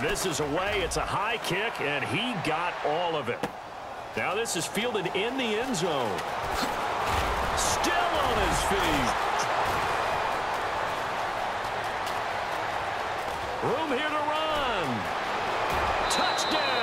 This is away. It's a high kick, and he got all of it. Now this is fielded in the end zone. Still on his feet. Room here to run. Touchdown,